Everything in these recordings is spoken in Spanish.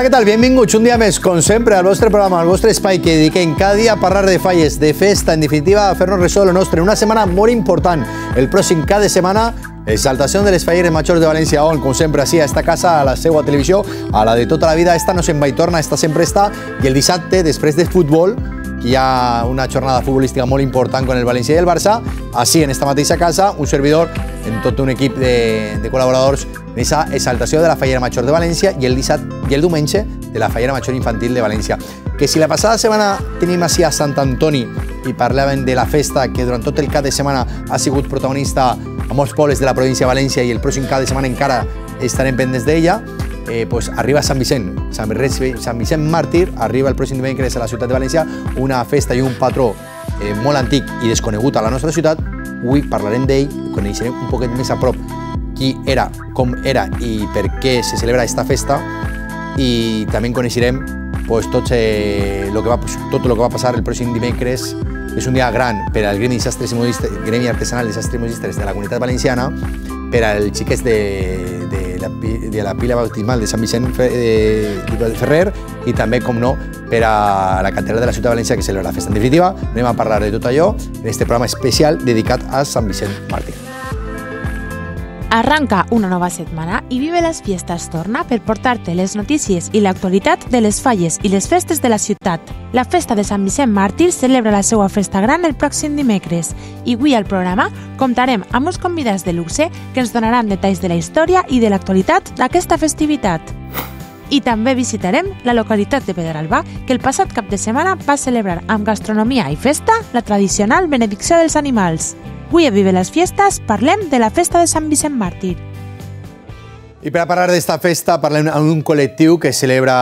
Hola, tal? Benvinguts un dia més, com sempre, al vostre programa, al vostre espai que dediquem cada dia a parlar de falles, de festa, en definitiva, a fer-nos ressò de. Una setmana molt important. El pròxim cada setmana, exaltació de les falleres majors de València, on, com sempre, així, a esta casa, a la seva televisió, a la de tota la vida, esta no se'n va esta sempre està, i el dissabte, després de futbol, que hi ha una jornada futbolística molt important con el València i el Barça, així, en esta mateixa casa, un servidor, en tot un equip de, de col·laboradors, en aquesta exaltació de la Fallera Major de València i el dissabte el diumenge de la Fallera Major Infantil de València. Que si la passada setmana tenim així a Sant Antoni i parlàvem de la festa que durant tot el cap de setmana ha sigut protagonista a molts pobles de la província de València i el pròxim cap de setmana encara estarem pendents d'ella, eh, pues arriba Sant Vicent, Sant, Sant Vicent Màrtir, arriba el pròxim dimecres a la ciutat de València, una festa i un patró eh, molt antic i desconegut a la nostra ciutat. Avui parlarem d'ell, coneixerem un poquet més a prop qui era, com era i per què se celebra aquesta festa i també coneixerem pues, tot, eh, lo que va, tot el que va passar el pròxim dimecres és un dia gran per al Gremi, Sastres i Modistes, Gremi Artesanal de Sastres i Modistes de la Comunitat Valenciana, per als xiquets de, de, la, de la pila bautismal de Sant Vicent de Ferrer i també, com no, per a la catedral de la ciutat de València que celebra la festa. En definitiva, anem a parlar de tot allò en este programa especial dedicat a Sant Vicent Màrtir. Arranca una nova setmana i Vive les Fiestas torna per portar-te les notícies i l'actualitat de les falles i les festes de la ciutat. La festa de Sant Vicent Màrtir celebra la seva festa gran el pròxim dimecres i avui al programa comptarem amb uns convidats de luxe que ens donaran detalls de la història i de l'actualitat d'aquesta festivitat. I també visitarem la localitat de Pedralba, que el passat cap de setmana va celebrar amb gastronomia i festa la tradicional benedicció dels animals. Avui a Vive les Fiestas parlem de la festa de Sant Vicent Màrtir. I per a parlar d'esta festa parlem amb un col·lectiu que celebra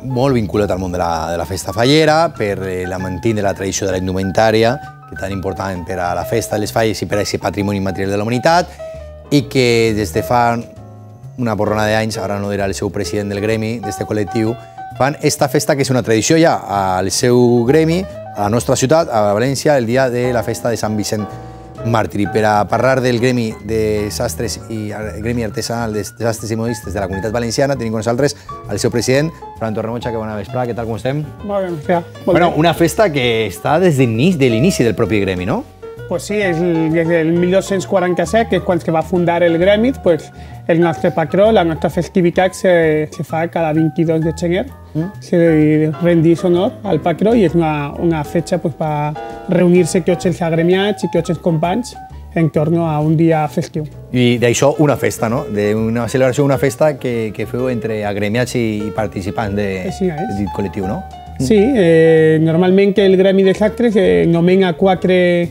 molt vinculat al món de la, de la festa fallera per eh, la mantindre la tradició de la indumentària, que tan important per a la festa de les falles i per a aquest patrimoni material de la humanitat, i que des de fa una borrona d'anys, ara no dirà el seu president del gremi, d'este col·lectiu, fan esta festa que és una tradició ja al seu gremi, a la nostra ciutat, a València, el dia de la festa de Sant Vicent Màrtir. Per a parlar del gremi de sastres i el gremi artesanal de sastres i modistes de la comunitat valenciana, tenim con nosaltres el seu president, Fran Torremocha, que bona vesprada, què tal, com estem? Molt bé, ja. Molt Bueno, bé. una festa que està des de l'inici del propi gremi, no? Pues sí, és el, des del 1247, que és quan se va fundar el gremi, pues el nostre patró, la nostra festivitat se, se fa cada 22 de gener. Se rendís honor al patró i és una, una fetge pues, per reunir-se tots els agremiats i tots els companys en torno a un dia festiu. I d'això una festa, no? D'una celebració, una festa que, que feu entre agremiats i, participants de, és. del col·lectiu, no? Sí, eh, normalment que el Gremi de Sastres eh, nomena quatre,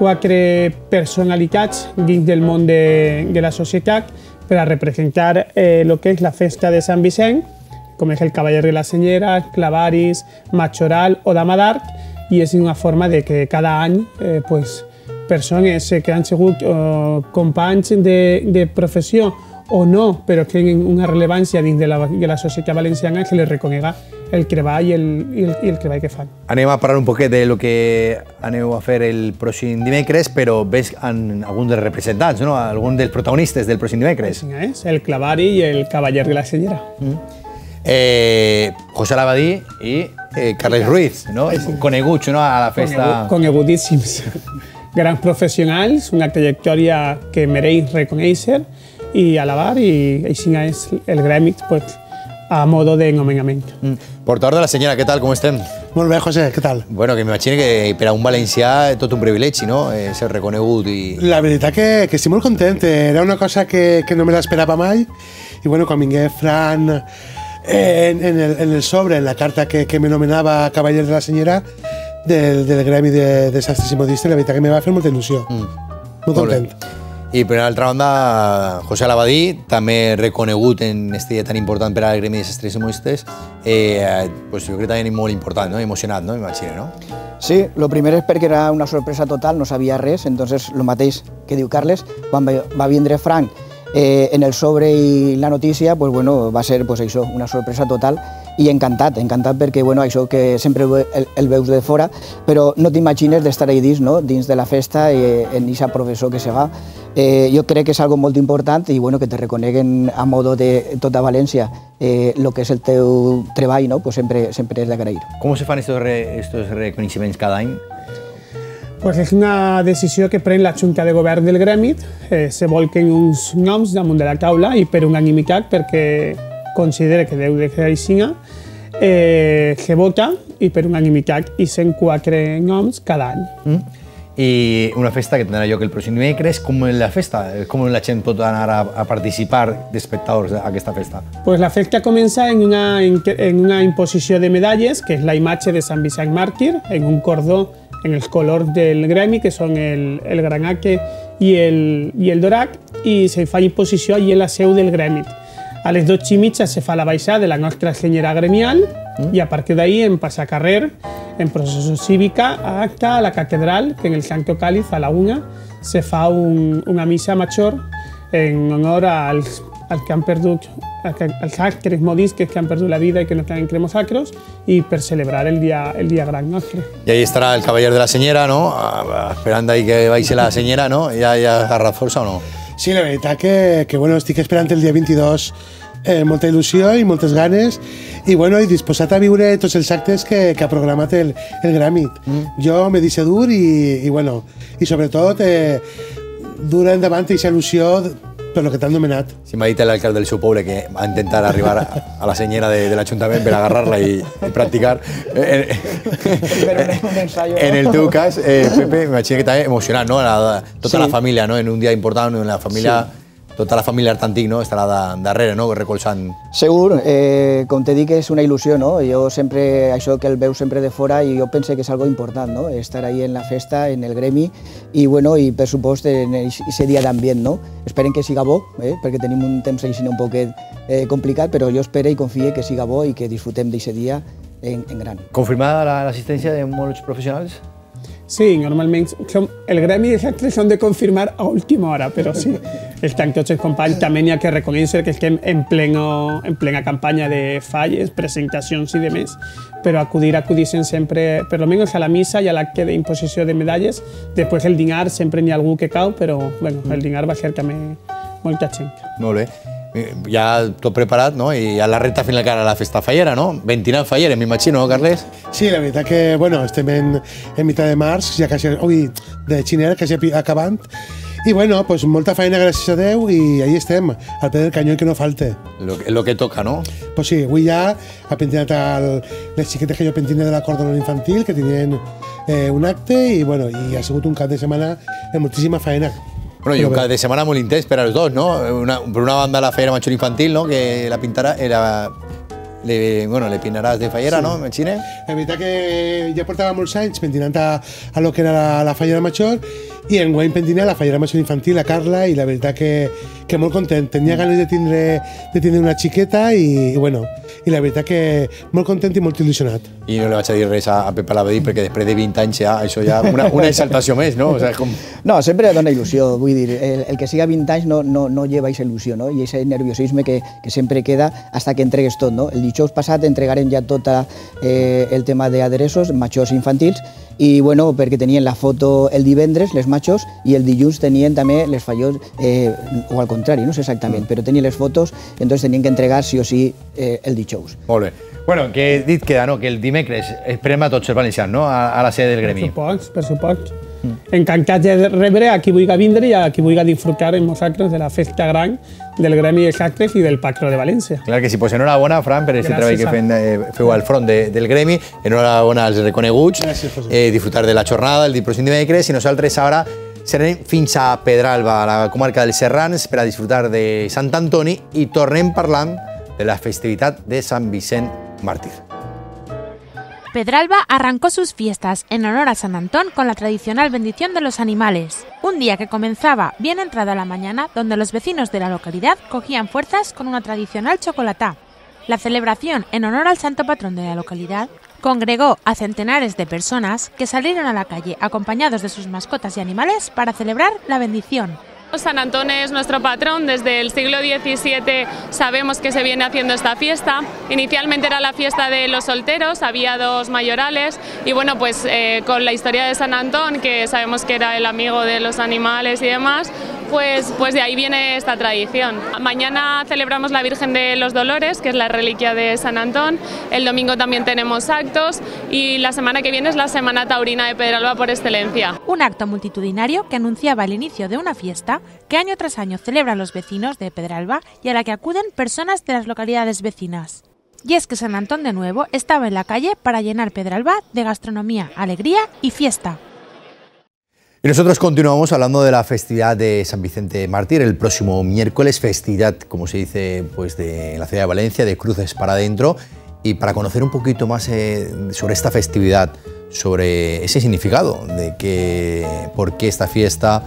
quatre personalitats dins del món de, de la societat per a representar eh, lo que és la festa de Sant Vicent, com és el Cavaller de la Senyera, Clavaris, Machoral o Dama d'Arc, i és una forma de que cada any eh, pues, persones eh, que han sigut eh, companys de, de professió o no, però que tenen una rellevància dins de la, de la societat valenciana se les reconega el treball i el, i el, i el treball que fan. Anem a parlar un poquet de lo que aneu a fer el pròxim dimecres, però ves en algun dels representants, no? Algun dels protagonistes del pròxim dimecres. Així és, el clavari i el cavaller de la senyera. Eh, José Labadí i eh, Carles Ruiz, no? Coneguts no? a la festa. Conegudíssims. Grans professionals, una trajectòria que mereix reconèixer i alabar, i així és el gremi pues, a modo de nomenament. Mm. Portador de la senyora, què tal, com estem? Molt bé, José, què tal? Bueno, que m'imagino que per a un valencià tot un privilegi, no? Eh, ser reconegut i... La veritat que, que estic molt content. Era una cosa que, que no me l'esperava mai. I bueno, quan vingué Fran eh, en, en, el, en el sobre, en la carta que, que me nomenava Cavaller de la Senyera del, del Gremi de, de Sastres i Modistes, la veritat que me va fer molta il·lusió. Mm. Molt Molt bé. content. I per altra banda, José Labadí, també reconegut en este dia tan important per al Gremi de Sastres i Modistes, eh, pues jo crec que també molt important, no? emocionat, no? M'imagino, no? Sí, lo primer és perquè era una sorpresa total, no sabia res, entonces lo mateix que diu Carles, quan va vindre Frank eh, en el sobre i la notícia, pues bueno, va ser pues això, una sorpresa total i encantat, encantat perquè bueno, això que sempre el, el veus de fora, però no t'imagines d'estar ahí dins, no? dins de la festa, eh, en aquesta professor que se va. Eh, jo crec que és algo molt important i bueno, que te reconeguen a modo de tota València eh, lo que és el teu treball, no? pues sempre, sempre és d'agrair. Com se fan estos, re, estos reconeixements cada any? Pues és una decisió que pren la Junta de Govern del Gremi, eh, se volquen uns noms damunt de la taula i per unanimitat perquè considera que deu de ser així, eh, se vota i per unanimitat i 104 noms cada any. Mm? I una festa que tindrà lloc el pròxim dimecres, com és la festa? Com la gent pot anar a, a participar d'espectadors d'aquesta festa? Pues la festa comença en una, en, en una imposició de medalles, que és la imatge de Sant Vicent Màrtir, en un cordó en els colors del gremi, que són el, el granaque i el, i el dorac, i se fa imposició allí en la seu del gremi. A les 12 i mitja se fa la baixada de la nostra senyera gremial mm. i a partir d'ahí en passa carrer, en processió cívica, a acta a la catedral, que en el Santo Cáliz, a la una, se fa un, una missa major en honor als, als que han perdut als actres modistes que han perdut la vida i que no estan en cremos sacros i per celebrar el dia, el dia gran nostre. I ahí estarà el cavaller de la senyera, no? Esperant ahí que baixi la senyera, no? Ja, ja agarra força o no? Sí, la veritat que, que bueno, estic esperant el dia 22 eh, molta il·lusió i moltes ganes i, bueno, i disposat a viure tots els actes que, que ha programat el, el Gramit. Mm. Jo me deixo dur i, i, bueno, i sobretot eh, dur endavant aquesta il·lusió per lo que t'han nomenat. Si m'ha dit l'alcalde del seu poble que va intentar arribar a, a la senyera de, de l'Ajuntament per agarrar-la i, i practicar. En, en el teu cas, eh, Pepe, m'imagino que també emocionat, no? La, tota sí. la família, no? En un dia important, en la família... Sí tota la família Artantic no, estarà de, darrere, no, recolzant. Segur, eh, com te dic, és una il·lusió, no? Jo sempre, això que el veu sempre de fora, i jo pense que és algo important, no? Estar ahí en la festa, en el gremi, i, bueno, i per supost en aquest dia d'ambient, no? Esperen que siga bo, eh? perquè tenim un temps així un poquet eh, complicat, però jo espero i confio que siga bo i que disfrutem d'aquest dia en, en gran. Confirmada l'assistència de molts professionals? Sí, normalment som, el gremi de actes són de confirmar a última hora, però sí, estan tots els companys. També n'hi ha que reconèixer que estem en, pleno, en plena campanya de falles, presentacions i demés, però acudir, acudixen sempre, per almenys a la missa i a l'acte d'imposició de medalles. Després el dinar sempre n'hi ha algú que cau, però bueno, el dinar va ser també molta gent. Molt bé. Eh, ja tot preparat, no? I a la recta final cara a la festa fallera, no? 29 falleres, m'imagino, Carles? Sí, la veritat que, bueno, estem en, en de març, ja quasi, ui, de xiner, quasi acabant, i bueno, pues molta feina, gràcies a Déu, i ahí estem, al peu del canyó que no falte. Lo, lo que toca, no? Pues sí, avui ja ha pentinat el, les xiquetes que jo pentine de la cordona infantil, que tenien eh, un acte, i bueno, i ha sigut un cap de setmana amb moltíssima feina. Bueno, y un cada de semana muy intenso para los dos, ¿no? Una, por una banda la Fallera Machor Infantil, ¿no? Que la pintará, era, le, bueno, le pinaràs de Fallera, sí. no, Machine? La veritat que ja portava molts anys pentinant a, a lo que era la, la Fallera Major i en Wayne pentina la Fallera Major Infantil, a Carla, i la veritat que, que molt content. Tenia ganes de tindre, de tindre una xiqueta i, i bueno, i la veritat que molt content i molt il·lusionat. I no li vaig a dir res a, a Pepa Labadí perquè després de 20 anys ja, això ja una, una exaltació més, no? O sea, com... No, sempre dona il·lusió, vull dir, el, el que siga 20 anys no, no, no lleva aquesta il·lusió, no? I aquest nerviosisme que, que sempre queda hasta que entregues tot, no? El dijous passat entregarem ja tot eh, el tema d'adereços, majors infantils, i bueno, perquè tenien la foto el divendres, les machos, i el dilluns tenien també les fallos, eh, o al contrari, no sé exactament, mm. però tenien les fotos, i entonces tenien que entregar sí o sí eh, el dijous. Molt bé. Bueno, que dit queda, no?, que el dimecres esperem a tots els valencians, no?, a, a la sede del gremi. Per supost, per supost. Mm. Encantat de rebre a qui vulgui vindre i a qui vulgui disfrutar amb nosaltres de la festa gran del Gremi de Sacres i del Pacro de València. Clar que sí, pues enhorabona, Fran, per aquest treball que fem, eh, feu al front de, del Gremi, enhorabona als reconeguts, Gràcies, eh, disfrutar de la jornada el pròxim dimecres i nosaltres ara serem fins a Pedralba, a la comarca dels Serrans, per a disfrutar de Sant Antoni i tornem parlant de la festivitat de Sant Vicent Mártir. Pedralba arrancó sus fiestas en honor a San Antón con la tradicional bendición de los animales, un día que comenzaba bien entrada la mañana donde los vecinos de la localidad cogían fuerzas con una tradicional chocolatá. La celebración en honor al santo patrón de la localidad congregó a centenares de personas que salieron a la calle acompañados de sus mascotas y animales para celebrar la bendición. San Antón es nuestro patrón, desde el siglo XVII sabemos que se viene haciendo esta fiesta. Inicialmente era la fiesta de los solteros, había dos mayorales y bueno, pues eh, con la historia de San Antón, que sabemos que era el amigo de los animales y demás, pues, pues de ahí viene esta tradición. Mañana celebramos la Virgen de los Dolores, que es la reliquia de San Antón. El domingo también tenemos actos y la semana que viene es la Semana Taurina de Pedralba por excelencia. Un acto multitudinario que anunciaba el inicio de una fiesta que año tras año celebran los vecinos de Pedralba y a la que acuden personas de las localidades vecinas. Y es que San Antón de nuevo estaba en la calle para llenar Pedralba de gastronomía, alegría y fiesta. Y nosotros continuamos hablando de la festividad de San Vicente Mártir, el próximo miércoles, festividad, como se dice, pues de la ciudad de Valencia, de cruces para adentro. Y para conocer un poquito más eh, sobre esta festividad, sobre ese significado de que por qué esta fiesta,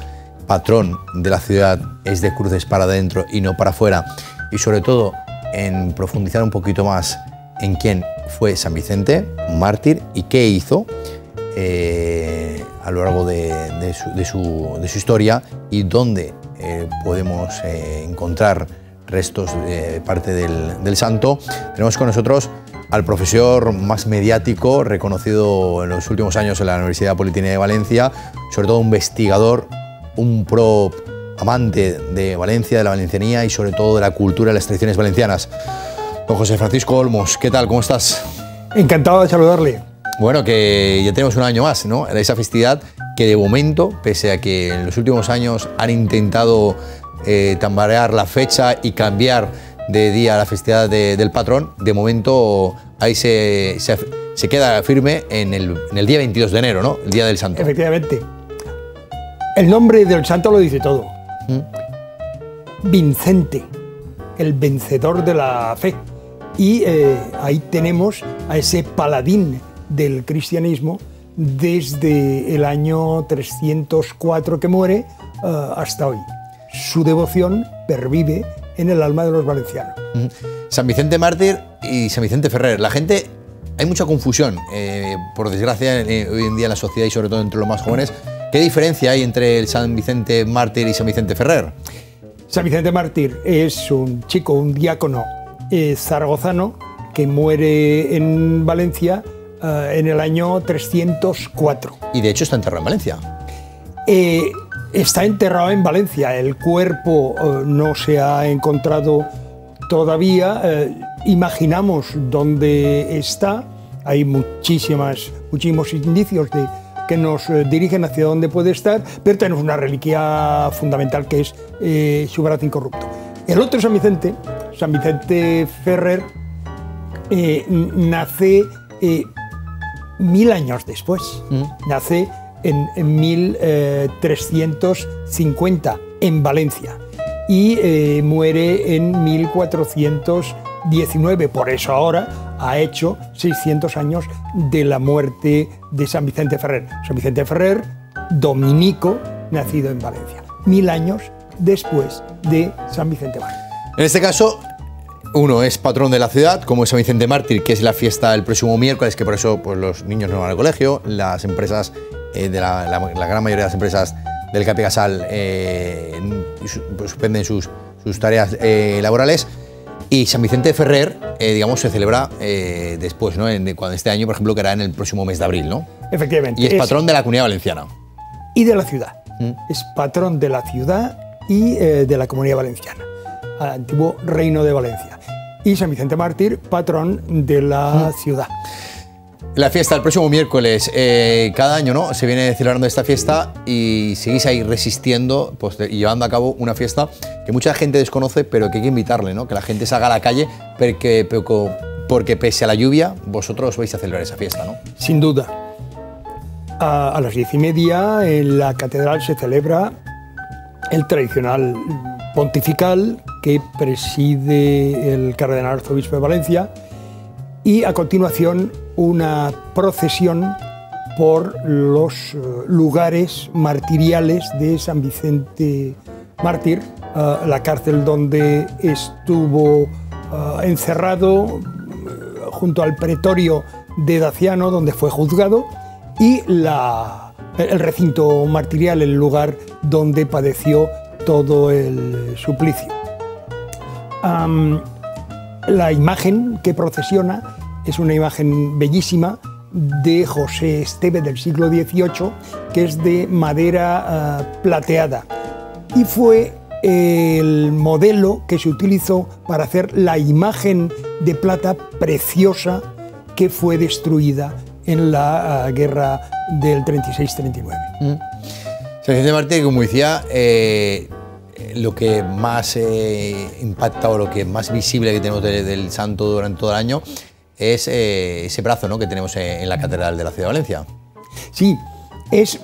patrón de la ciudad, es de cruces para adentro y no para afuera, y sobre todo en profundizar un poquito más en quién fue San Vicente Mártir y qué hizo. Eh, a lo largo de, su, historia y dónde eh, podemos eh, encontrar restos de parte del, santo. Tenemos con nosotros al profesor más mediático, reconocido en los últimos años en la Universidad Politécnica de Valencia, sobre todo un investigador, un pro amante de Valencia, de la valencianía y sobre todo de la cultura de las tradiciones valencianas. Don José Francisco Olmos, ¿qué tal? ¿Cómo estás? Encantado de saludarle. Bueno, que ya tenemos un año más, ¿no? Esa festividad que de momento, pese a que en los últimos años han intentado eh, tambarear la fecha y cambiar de día la festividad del patrón, de momento ahí se, se, queda firme en el, en el, día 22 de enero, ¿no? El día del santo. Efectivamente. El nombre del santo lo dice todo. ¿Mm? Vincente, el vencedor de la fe. Y eh, ahí tenemos a ese paladín del cristianismo desde el año 304 que muere eh, hasta hoy. Su devoción pervive en el alma de los valencianos. San Vicente Mártir y San Vicente Ferrer. La gente, hay mucha confusión, eh, por desgracia, eh, hoy en día en la sociedad y sobre todo entre los más jóvenes. ¿Qué diferencia hay entre el San Vicente Mártir y San Vicente Ferrer? San Vicente Mártir es un chico, un diácono zaragozano que muere en Valencia eh, en el año 304. Y de hecho está enterrado en Valencia. Eh, está enterrado en Valencia. El cuerpo eh, no se ha encontrado todavía. imaginamos dónde está. Hay muchísimas, muchísimos indicios de, que nos dirigen hacia dónde puede estar, pero tenemos una reliquia fundamental que es su brazo incorrupto. El otro San Vicente, San Vicente Ferrer, nace mil años después. Mm. Nace en, 1350 en Valencia y eh, muere en 1419. Por eso ahora ha hecho 600 años de la muerte de San Vicente Ferrer. San Vicente Ferrer, dominico, nacido en Valencia. Mil años después de San Vicente Ferrer. En este caso, uno es patrón de la ciudad, como es San Vicente Mártir, que es la fiesta el próximo miércoles, que por eso pues, los niños no van al colegio, las empresas, eh, de la, gran mayoría de las empresas del Capi Casal eh, pues, suspenden sus, sus tareas eh, laborales. Y San Vicente Ferrer, digamos, se celebra después, ¿no? En, cuando este año, por ejemplo, que era en el próximo mes de abril, ¿no? Efectivamente. Y es, patrón de la comunidad valenciana. Y de la ciudad. ¿Mm? Es patrón de la ciudad y de la comunidad valenciana. Antiguo Reino de Valencia y San Vicente Mártir, patrón de la ciudad. La fiesta el próximo miércoles, eh, cada año ¿no? se viene celebrando esta fiesta y seguís ahí resistiendo pues, y llevando a cabo una fiesta que mucha gente desconoce, pero que hay que invitarle, ¿no? que la gente salga a la calle porque, porque pese a la lluvia, vosotros vais a celebrar esa fiesta. ¿no? Sin duda. A, a las diez y media en la catedral se celebra el tradicional pontifical que preside el cardenal arzobispo de Valencia y a continuación una procesión por los eh, lugares martiriales de San Vicente Mártir, eh, la cárcel donde estuvo eh, encerrado junto al pretorio de Daciano, donde fue juzgado, y el recinto martirial, el lugar donde padeció todo el suplicio. La imagen que procesiona es una imagen bellísima de José Esteve del siglo XVIII, que es de madera ah, plateada. Y fue el modelo que se utilizó para hacer la imagen de plata preciosa que fue destruida en la ah, guerra del 36-39. San Vicente Mártir, como decía, eh, lo que más eh, impacta o lo que más visible que tenemos de- del santo durante todo el año es eh, ese brazo ¿no? que tenemos en, en la Catedral de la Ciudad de Valencia. Sí, es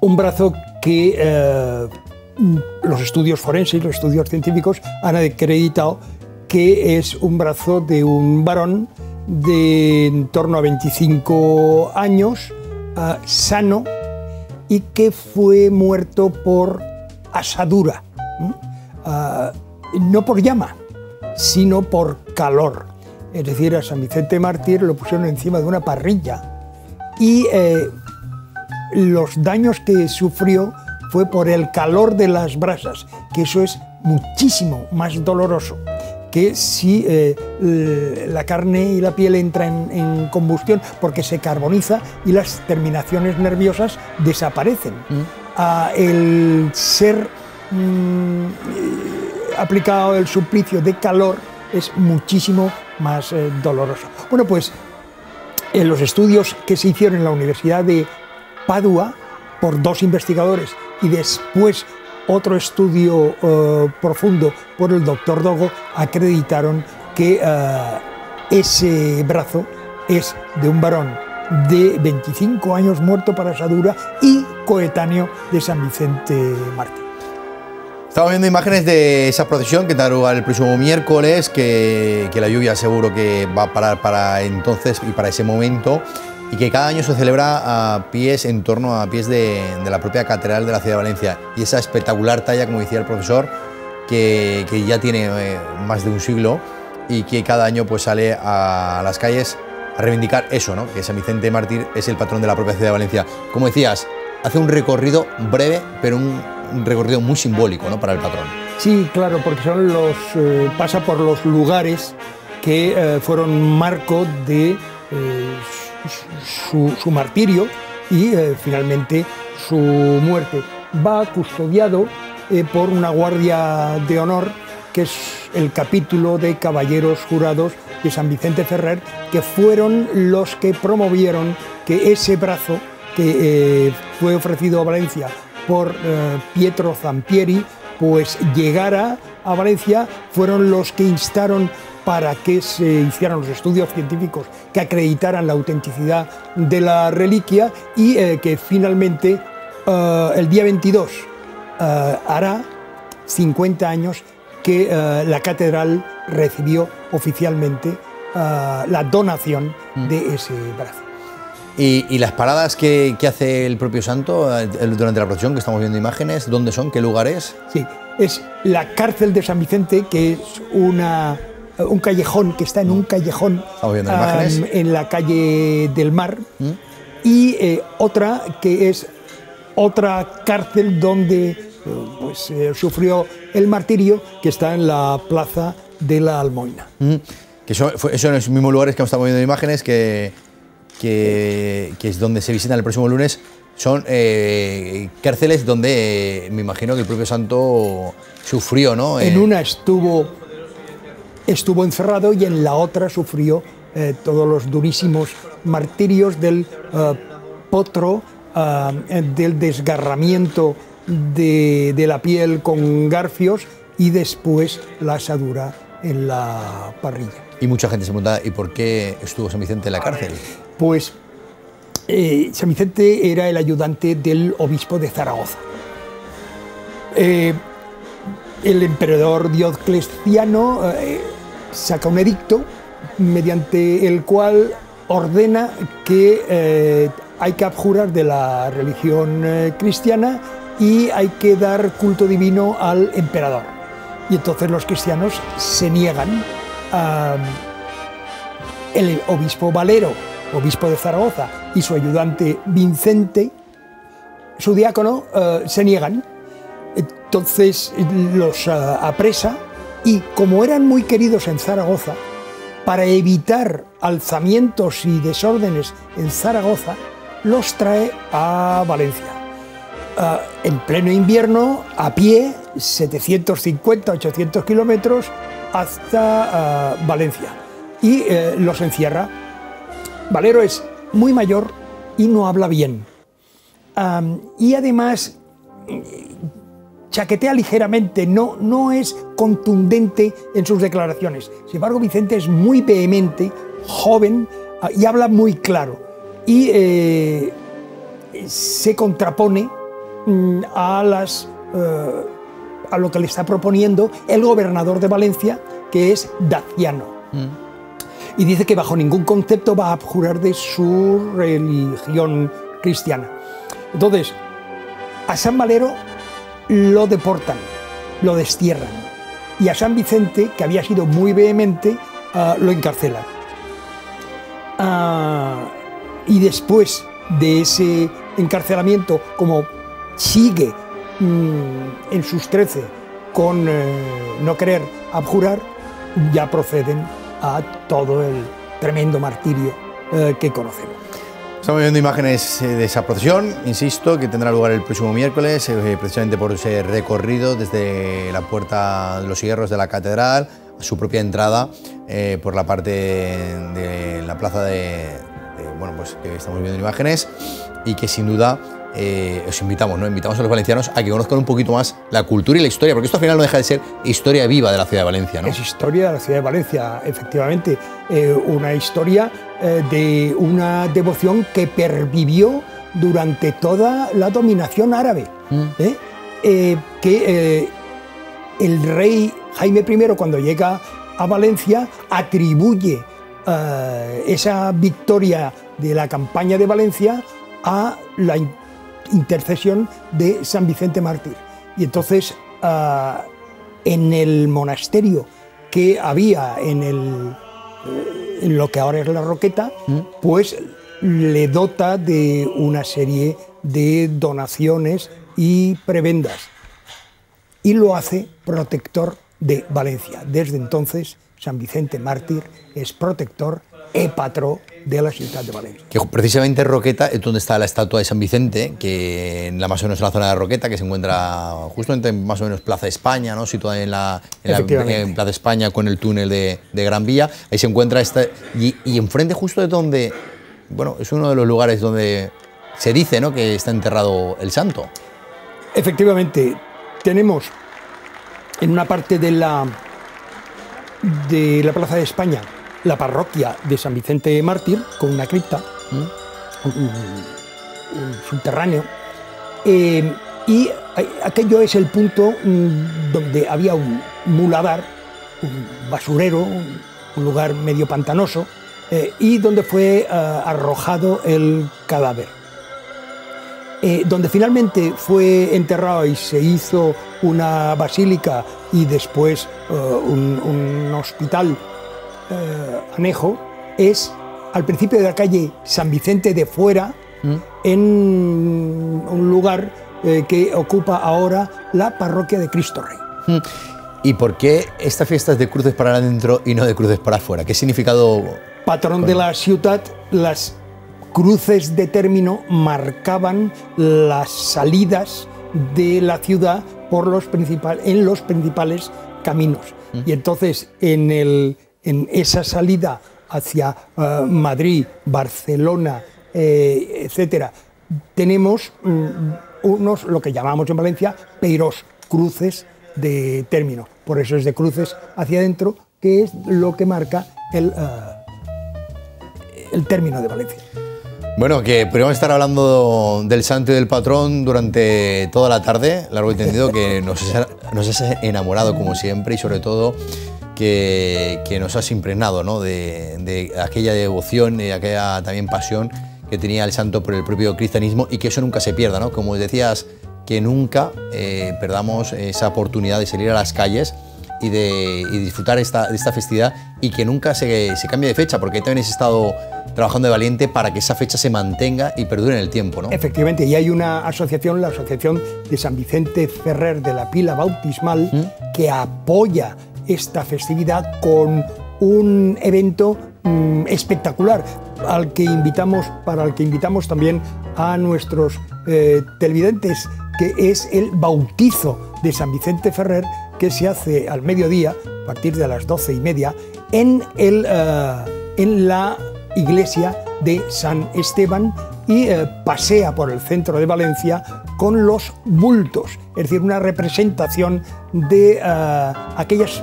un brazo que eh, los estudios forenses, los estudios científicos han acreditado que es un brazo de un varón de en torno a 25 años, ah, sano, y que fue muerto por asadura. Ah, no por llama, sino por calor. Es decir, a San Vicente Mártir lo pusieron encima de una parrilla y eh, los daños que sufrió fue por el calor de las brasas, que eso es muchísimo más doloroso que si eh, la carne y la piel entran en, en combustión porque se carboniza y las terminaciones nerviosas desaparecen. Ah, el ser mm, aplicado el suplicio de calor es muchísimo más eh, doloroso. Bueno, pues en los estudios que se hicieron en la Universidad de Padua por dos investigadores y después otro estudio eh, profundo por el doctor Dogo acreditaron que eh, ese brazo es de un varón de 25 años muerto para asadura y coetáneo de San Vicente Mártir. Estamos viendo imágenes de esa procesión que lugar el próximo miércoles, que, que la lluvia seguro que va a parar para entonces y para ese momento, y que cada año se celebra a pies, en torno a pies de, de la propia Catedral de la Ciudad de Valencia. Y esa espectacular talla, como decía el profesor, que, que ya tiene eh, más de un siglo y que cada año pues sale a las calles a reivindicar eso, ¿no? que San Vicente Mártir es el patrón de la propia Ciudad de Valencia. Como decías, hace un recorrido breve, pero un, recorrido muy simbólico ¿no? para el patrón. Sí, claro, porque son los eh, pasa por los lugares que eh, fueron marco de eh, su, martirio y finalmente su muerte. Va custodiado por una guardia de honor que es el capítulo de caballeros jurados de San Vicente Ferrer, que fueron los que promovieron que ese brazo que eh, fue ofrecido a Valencia por eh, Pietro Zampieri, pues llegara a Valencia, fueron los que instaron para que se hicieran los estudios científicos que acreditaran la autenticidad de la reliquia y eh, que finalmente el día 22 eh, hará 50 años que eh, la catedral recibió oficialmente eh, la donación de ese brazo. Y, y las paradas que, que hace el propio santo eh, durante la procesión, que estamos viendo imágenes, ¿dónde son? ¿Qué lugares? Sí, es la cárcel de San Vicente, que es una, un callejón, que está en un callejón Estamos viendo imágenes. en la calle del Mar, y eh, otra que es otra cárcel donde pues, eh, sufrió el martirio, que está en la plaza de la Almoina. Mm, Que son, fue- son los mismos lugares que estamos viendo imágenes, que, que, que es donde se visitan el próximo lunes. Son eh, cárceles donde eh, me imagino que el propio santo sufrió, ¿no? En una estuvo, estuvo encerrado y en la otra sufrió eh, todos los durísimos martirios del potro, del desgarramiento de, de la piel con garfios y después la asadura en la parrilla. Y mucha gente se pregunta, ¿y por qué estuvo San Vicente en la cárcel? Pues eh, San Vicente era el ayudante del obispo de Zaragoza. Eh, el emperador Diocleciano eh, saca un edicto mediante el cual ordena que eh, hay que abjurar de la religión cristiana y hay que dar culto divino al emperador. Y entonces los cristianos se niegan a el obispo Valero, obispo de Zaragoza, y su ayudante Vicente, su diácono, eh, se niegan. Eh, entonces los ah, apresa y como eran muy queridos en Zaragoza, para evitar alzamientos y desórdenes en Zaragoza, los trae a Valencia. Ah, en pleno invierno, a pie, 750-800 kilómetros hasta ah, Valencia. Y eh, los encierra. Valero es muy mayor y no habla bien. y además chaquetea ligeramente, no, no es contundente en sus declaraciones. Sin embargo, Vicente es muy vehemente, joven ah, y habla muy claro. Y eh, se contrapone mm, a, las, eh, a lo que le está proponiendo el gobernador de Valencia, que es Daciano. Mm. Y dice que bajo ningún concepto va a abjurar de su religión cristiana. Entonces, a San Valero lo deportan, lo destierran. Y a San Vicente, que había sido muy vehemente, ah, lo encarcelan. Ah, y después de ese encarcelamiento, como sigue mm, en sus trece con eh, no querer abjurar, ya proceden a todo el tremendo martirio eh, que conocemos. Estamos viendo imágenes eh, de esa procesión, insisto, que tendrá lugar el próximo miércoles, precisamente por ese recorrido desde la puerta de los hierros de la catedral a su propia entrada por la parte de la plaza de, bueno, pues que estamos viendo imágenes y que sin duda eh, os invitamos, ¿no? Invitamos a los valencianos a que conozcan un poquito más la cultura y la historia, porque esto al final no deja de ser historia viva de la ciudad de Valencia, ¿no? Es historia de la ciudad de Valencia, efectivamente. Eh, una historia eh, de una devoción que pervivió durante toda la dominación árabe. Mm. que el rey Jaime I, cuando llega a Valencia, atribuye esa victoria de la campaña de Valencia a la intercesión de San Vicente Mártir. Y entonces, ah, en el monasterio que había en, el, eh, en lo que ahora es la Roqueta, ¿Mm? pues le dota de una serie de donaciones y prebendas. Y lo hace protector de Valencia. Desde entonces, San Vicente Mártir es protector e patró de la ciudad de Valencia. Que precisamente Roqueta es donde está la estatua de San Vicente, que en la más o menos en la zona de Roqueta, que se encuentra justamente en más o menos Plaza España, ¿no? situada en la, en, Plaza España con el túnel de, Gran Vía. Ahí se encuentra esta. Y, y, enfrente, justo de donde. Bueno, es uno de los lugares donde se dice ¿no? que está enterrado el santo. Efectivamente, tenemos en una parte de la, de la Plaza de España la parroquia de San Vicente Mártir, con una cripta, un, subterráneo. Eh, y aquello es el punto mm, donde había un muladar, un basurero, un lugar medio pantanoso, eh, y donde fue eh, arrojado el cadáver. donde finalmente fue enterrado y se hizo una basílica y después un hospital eh, anejo es al principio de la calle San Vicente de Fuera, mm. en un lugar eh, que ocupa ahora la parroquia de Cristo Rey. Mm. ¿Y por qué esta fiesta es de cruces para adentro y no de cruces para afuera? ¿Qué significado? Patrón de la ciudad, las cruces de término marcaban las salidas de la ciudad por los en los principales caminos. Mm. Y entonces en el en esa salida hacia eh, Madrid, Barcelona, eh, etcétera, tenemos mm, unos, lo que llamamos en Valencia, peiros, cruces de término. Por eso es de cruces hacia adentro, que es lo que marca el, eh, el término de Valencia. Bueno, que podríamos estar hablando del santo y del patrón durante toda la tarde, largo y tendido, que nos, nos has enamorado como siempre y sobre todo que, nos has impregnado ¿no? de, aquella devoción y aquella también pasión que tenía el santo por el propio cristianismo y que eso nunca se pierda, ¿no? Como decías, que nunca eh, perdamos esa oportunidad de salir a las calles y de, y disfrutar esta, de esta festividad y que nunca se, se cambie de fecha, porque también has estado trabajando de valiente para que esa fecha se mantenga y perdure en el tiempo, ¿no? Efectivamente, y hay una asociación, la Asociación de San Vicente Ferrer de la Pila Bautismal, ¿Mm? que apoya esta festividad con un evento mm, espectacular al que invitamos, para el que invitamos también a nuestros eh, televidentes, que es el bautizo de San Vicente Ferrer, que se hace al mediodía, a partir de las doce y media, en, el, eh, en la iglesia de San Esteban y eh, pasea por el centro de Valencia con los bultos, es decir, una representación de aquellas,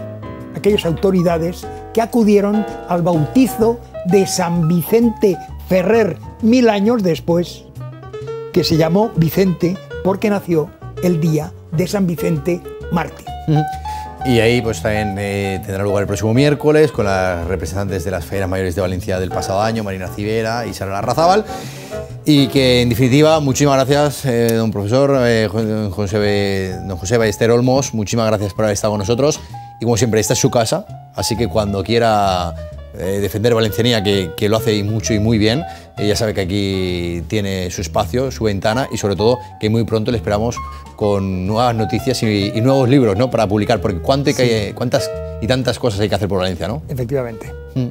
aquellas autoridades que acudieron al bautizo de San Vicente Ferrer mil años después, que se llamó Vicente porque nació el día de San Vicente Mártir. Y ahí pues también eh, tendrá lugar el próximo miércoles con las representantes de las ferias mayores de Valencia del pasado año, Marina Civera y Sara Larrazábal. Y que en definitiva, muchísimas gracias, eh, don profesor eh, don José Ballester Olmos, muchísimas gracias por haber estado con nosotros. Y como siempre, esta es su casa, así que cuando quiera eh, defender Valencianía, que, que, lo hace mucho y muy bien, ya sabe que aquí tiene su espacio, su ventana y sobre todo que muy pronto le esperamos con nuevas noticias y, y nuevos libros ¿no? para publicar, porque cuánto hay que, cuántas y tantas cosas hay que hacer por Valencia, ¿no? Efectivamente. Mm.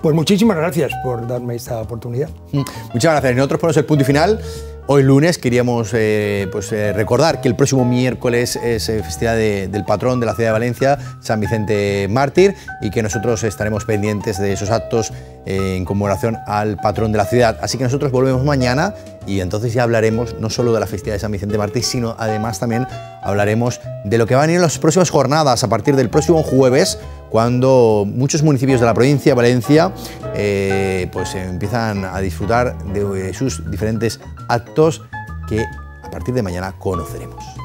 Pues muchísimas gracias por darme esta oportunidad. Mm. Muchas gracias. Nosotros ponemos el punto y final. Hoy lunes queríamos eh, pues, eh, recordar que el próximo miércoles es eh, festividad de, del patrón de la ciudad de Valencia, San Vicente Mártir, y que nosotros estaremos pendientes de esos actos en conmemoración al patrón de la ciudad. Así que nosotros volvemos mañana y entonces ya hablaremos no solo de la festividad de San Vicente Mártir, sino además también hablaremos de lo que va a venir en las próximas jornadas a partir del próximo jueves, cuando muchos municipios de la provincia de Valencia eh, pues empiezan a disfrutar de sus diferentes actos que a partir de mañana conoceremos.